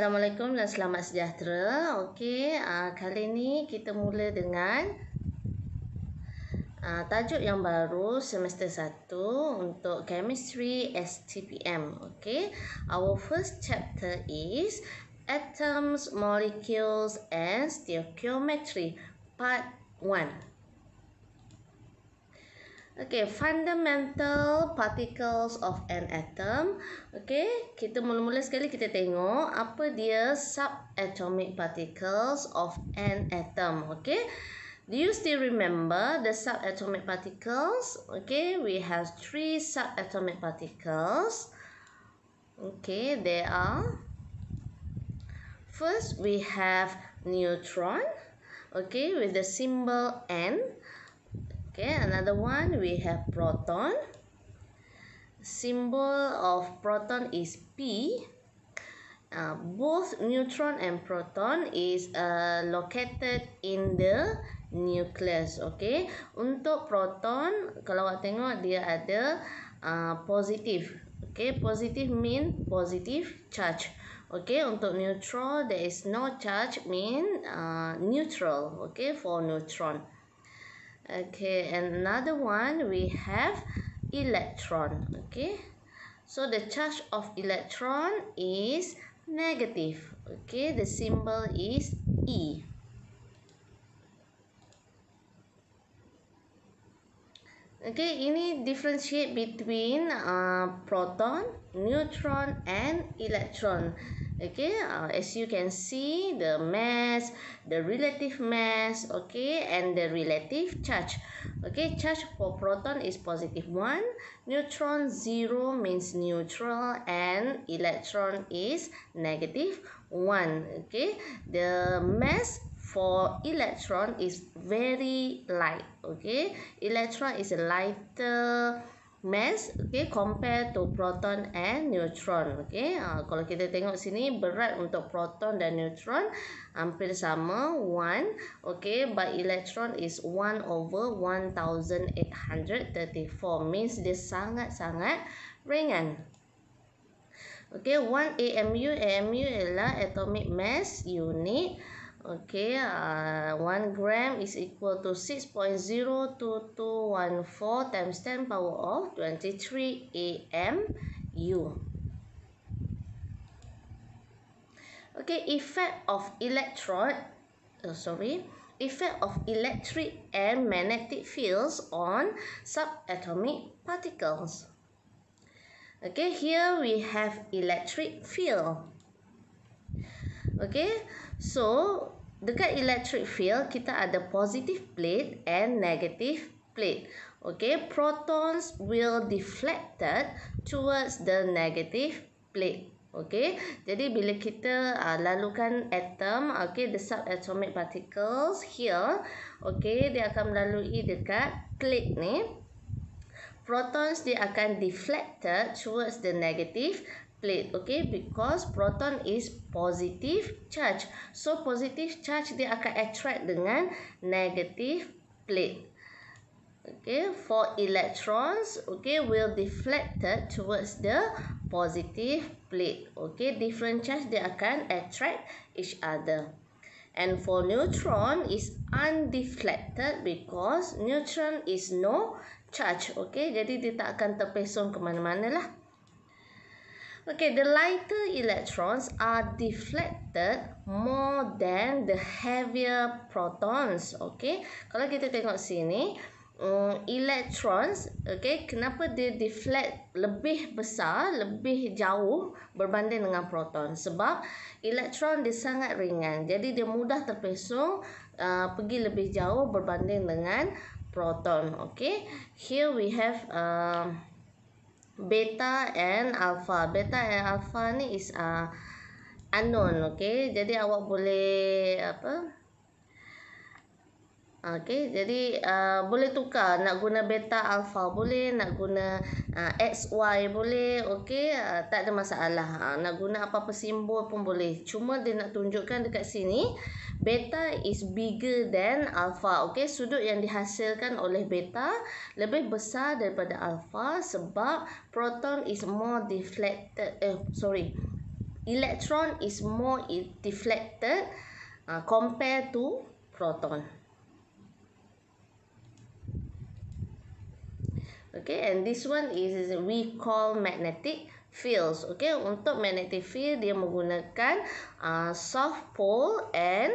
Assalamualaikum dan selamat sejahtera. Okey, uh, kali ini kita mula dengan uh, tajuk yang baru semester 1 untuk chemistry STPM. Okey, our first chapter is atoms, molecules and stoichiometry part 1. Okay, fundamental particles of an atom. Okay, kita mula-mula sekali kita tengok apa dia subatomic particles of an atom. Okay, do you still remember the subatomic particles? Okay, we have three subatomic particles. Okay, they are. First, we have neutron. Okay, with the symbol N. Okay, another one we have proton. Symbol of proton is P. Uh, both neutron and proton is uh, located in the nucleus. Okay, untuk proton kalau awak tengok dia ada uh, positif. Okay, positif mean positive charge. Okay, untuk neutral there is no charge mean uh, neutral. Okay, for neutron. Okay, and another one we have electron. Okay, so the charge of electron is negative. Okay, the symbol is E. Okay, ini differentiate between uh, proton, neutron and electron. Okay, uh, as you can see, the mass, the relative mass, okay, and the relative charge. Okay, charge for proton is positive 1, neutron 0 means neutral, and electron is negative 1. Okay, the mass for electron is very light. Okay, electron is a lighter mass okay compare to proton and neutron okay? Uh, kalau kita tengok sini berat untuk proton dan neutron hampir sama 1 okay? But electron is 1 over 1834 means dia sangat-sangat ringan. Okay 1 AMU AMU ialah atomic mass unit Okay, uh, 1 gram is equal to 6.02214 times 10 power of 23 AMU. Okay, effect of electron, oh, sorry, effect of electric and magnetic fields on subatomic particles. Okay, here we have electric field. Okay, so dekat electric field kita ada positive plate and negative plate. Okay, protons will deflected towards the negative plate. Okay, jadi bila kita uh, lalukan atom, okay, the subatomic particles here, okay, dia akan melalui dekat plate ni. Protons dia akan deflected towards the negative plate okay? Because proton is positive charge. So positive charge dia akan attract dengan negative plate. Okay for electrons okay will deflected towards the positive plate. Okay different charge dia akan attract each other. And for neutron is undeflected because neutron is no charge okay? Jadi dia tak akan terpesong ke mana-mana lah Okay, the lighter electrons are deflected more than the heavier protons. Okay, kalau kita tengok sini, um, electrons, okay, kenapa dia deflect lebih besar, lebih jauh berbanding dengan proton? Sebab elektron dia sangat ringan, jadi dia mudah terpesong uh, pergi lebih jauh berbanding dengan proton. Okay, here we have. Uh, beta and alpha. Beta and alpha ni is uh, unknown, okay? Jadi awak boleh apa? Okay, jadi uh, boleh tukar nak guna beta alpha boleh, nak guna uh, XY boleh, okay? Uh, tak ada masalah. Uh, nak guna apa-apa simbol pun boleh. Cuma dia nak tunjukkan dekat sini, beta is bigger than alpha. Okay, sudut yang dihasilkan oleh beta lebih besar daripada alpha sebab proton is more deflected. Eh, sorry electron is more deflected uh, compared to proton. Okay, and this one is we call magnetic fields. Okay, untuk magnetic field dia menggunakan uh, south pole and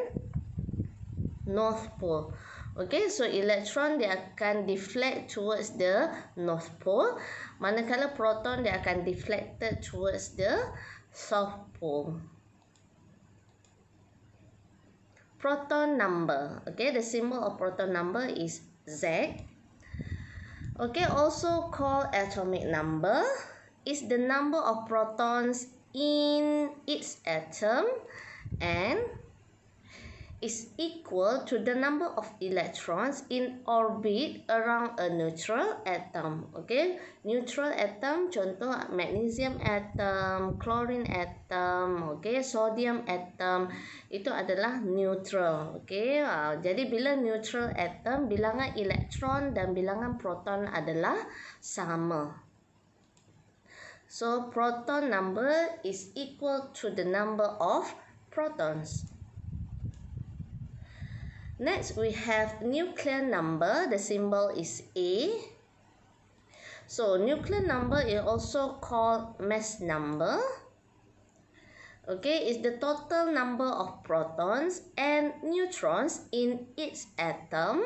north pole. Okay, so electron dia akan deflect towards the north pole. Manakala proton dia akan deflected towards the south pole. Proton number. Okay, the symbol of proton number is Z. Okay, also called atomic number. Is the number of protons in its atom and is equal to the number of electrons in orbit around a neutral atom. Okay, neutral atom contoh magnesium atom, chlorine atom, okay, sodium atom itu adalah neutral. Okay, uh, jadi bila neutral atom bilangan elektron dan bilangan proton adalah sama. So proton number is equal to the number of protons. Next, we have nuclear number. The symbol is A. So, nuclear number is also called mass number. Okay, it's the total number of protons and neutrons in each atom.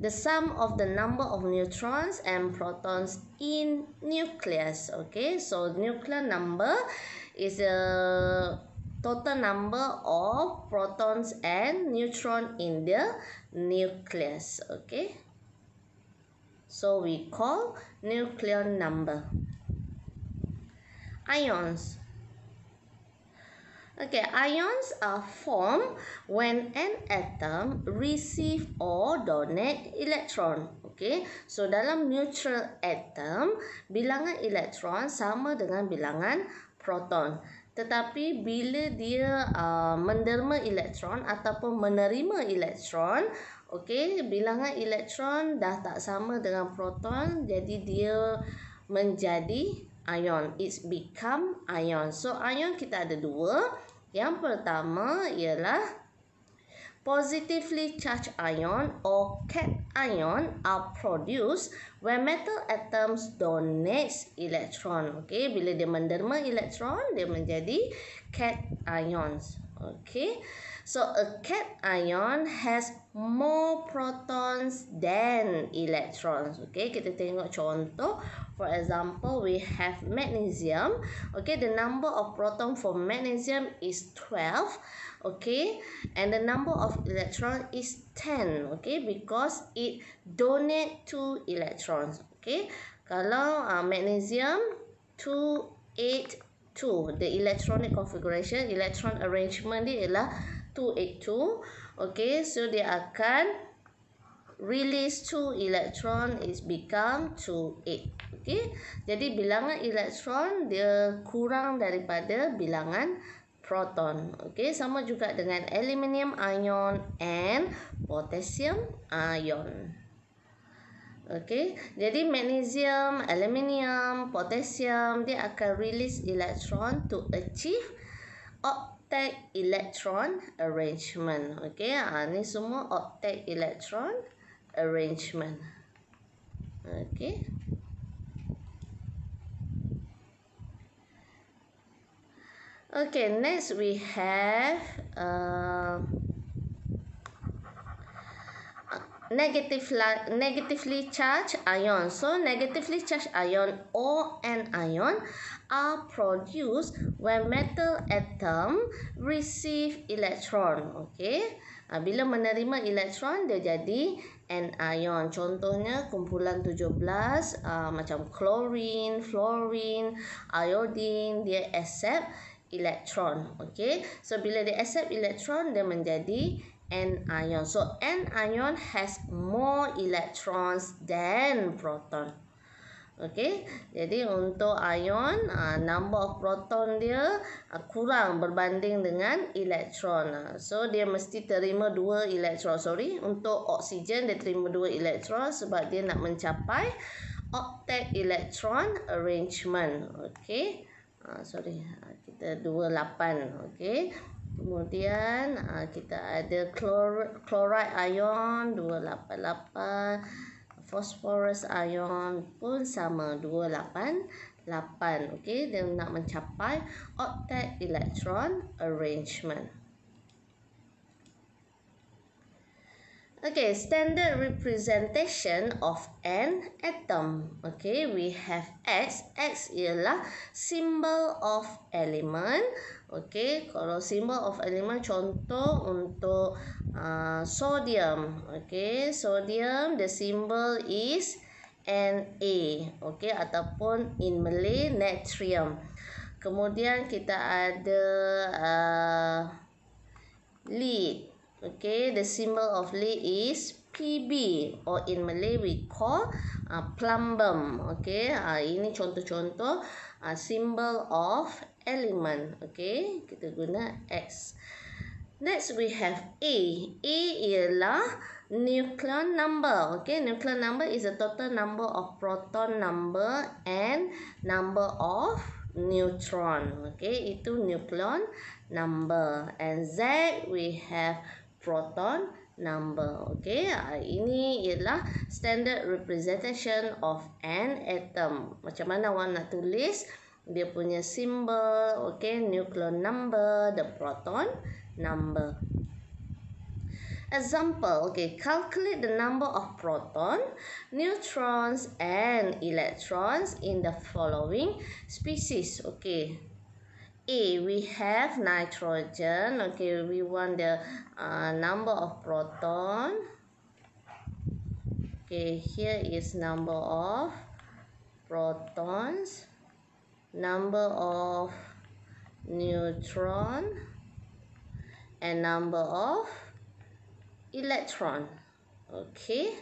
The sum of the number of neutrons and protons in nucleus. Okay, so nuclear number is a total number of protons and neutron in the nucleus okay? So we call nuclear number. Ions. Okay ions are formed when an atom receive or donate electron okay? So dalam neutral atom bilangan elektron sama dengan bilangan proton tetapi bila dia uh, menderma elektron ataupun menerima elektron, okey, bilangan elektron dah tak sama dengan proton, jadi dia menjadi ion. It's become ion. So ion kita ada dua. Yang pertama ialah Positively charged ion or cation are produced when metal atoms donates electron. Okay, bila dia menderma elektron, dia menjadi cations. Okay, so a cation has more protons than electrons. Okay, kita tengok contoh. For example, we have magnesium. Okay, the number of proton for magnesium is 12 okay and the number of electron is 10 okay because it donate two electrons okay kalau uh, magnesium 282 the electronic configuration electron arrangement dia ialah 282 okay so dia akan release two electron is become 28 okay jadi bilangan elektron dia kurang daripada bilangan proton. Okey, sama juga dengan aluminium ion and potassium ion. Okey, jadi magnesium, aluminium, potassium dia akan release electron to achieve octet electron arrangement. Okey, ha, ni semua octet electron arrangement. Okey. Okay, next we have uh, negative negatively charged ion. So negatively charged ion or an ion are produced when metal atom receive electron. Okay, uh, bila menerima elektron dia jadi an ion. Contohnya kumpulan 17 uh, macam chlorine, fluorine, iodine dia accept electron. Okay. So, bila dia accept electron, dia menjadi an ion. So, an ion has more electrons than proton. Okay. Jadi, untuk ion, uh, number of proton dia uh, kurang berbanding dengan elektron. So, dia mesti terima dua elektron. Sorry, untuk oksigen dia terima dua elektron sebab dia nak mencapai octet electron arrangement. Okay. sorry kita 28 okey kemudian uh, kita ada chlor chloride ion 288 phosphorus ion pun sama 288 okey dia nak mencapai octet electron arrangement Okay, standard representation of an atom. Okay, we have X. X ialah symbol of element. Okay, kalau symbol of element contoh untuk uh, sodium. Okay, sodium the symbol is Na. Okay, ataupun in Malay natrium. Kemudian kita ada uh, lead. Okay, the symbol of lead is PB or in Malay we call uh, plumbum. Okay, uh, ini contoh-contoh uh, symbol of element. Okay, kita guna X. Next we have A. A ialah nucleon number. Okay, nucleon number is the total number of proton number and number of neutron. Okay, itu nucleon number. And Z we have proton number. Okay, uh, ini ialah standard representation of an atom. Macam mana awak nak tulis dia punya symbol, okay, nuclear number, the proton number. Example, okay, calculate the number of proton, neutrons and electrons in the following species. Okay, A, we have nitrogen. Okay, we want the uh, number of proton. Okay, here is number of protons, number of neutron, and number of electron. Okay.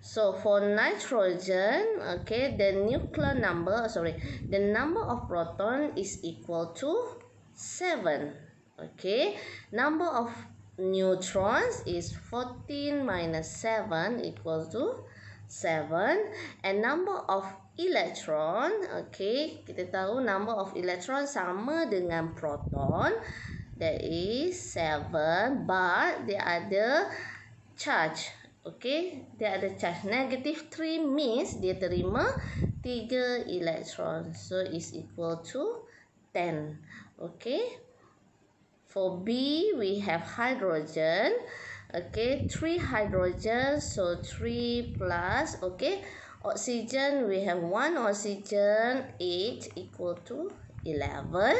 So for nitrogen, okay, the nuclear number, uh, sorry, the number of proton is equal to 7. Okay, number of neutrons is 14 minus 7 equals to 7. And number of electron, okay, kita tahu number of electron sama dengan proton. That is 7, but the other charge Okay, dia ada charge negative 3 means dia terima 3 elektron. So, is equal to 10. Okay. For B, we have hydrogen. Okay, 3 hydrogen. So, 3 plus. Okay. Oxygen, we have 1 oxygen. 8 equal to 11.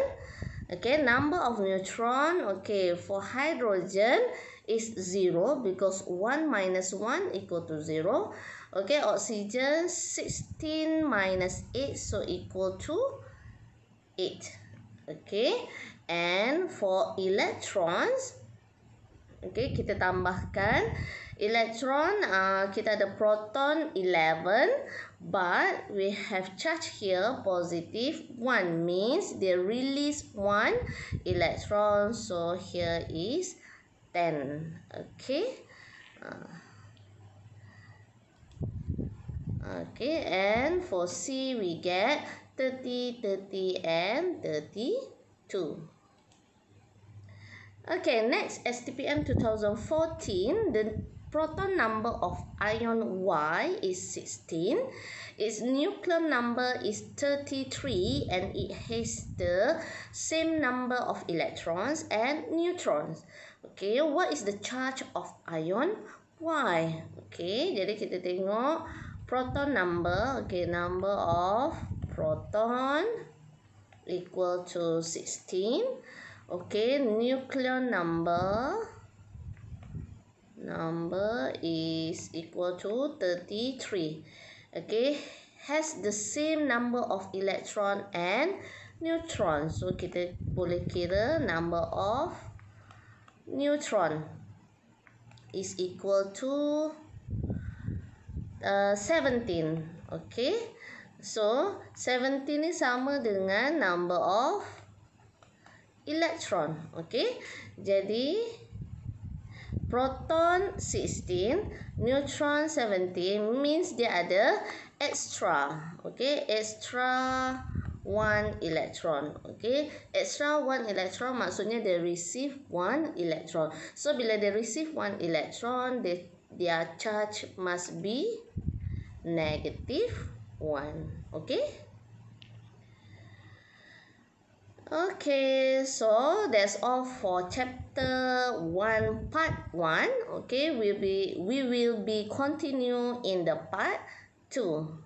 Okay, number of neutron. Okay, for hydrogen, is 0 because 1 minus 1 equal to 0. Okay, oxygen 16 minus 8 so equal to 8. Okay, and for electrons, okay, kita tambahkan electron, uh, kita ada proton 11 but we have charge here positive 1 means they release 1 electron so here is 10 okay? Uh, okay and for C we get 30 30 and 32 okay next STPM 2014 the proton number of ion Y is 16 its nuclear number is 33 and it has the same number of electrons and neutrons Okay, what is the charge of ion Y? Okay, jadi kita tengok proton number. Okay, number of proton equal to 16. Okay, nuclear number number is equal to 33. Okay, has the same number of electron and neutron. So kita boleh kira number of neutron is equal to uh, 17 okay so 17 ni sama dengan number of electron okay jadi proton 16 neutron 17 means dia ada extra okay extra one electron. Okay, extra one electron maksudnya they receive one electron. So bila they receive one electron, they, their charge must be negative one. Okay. Okay, so that's all for chapter 1 part 1. Okay, we'll be we will be continue in the part 2.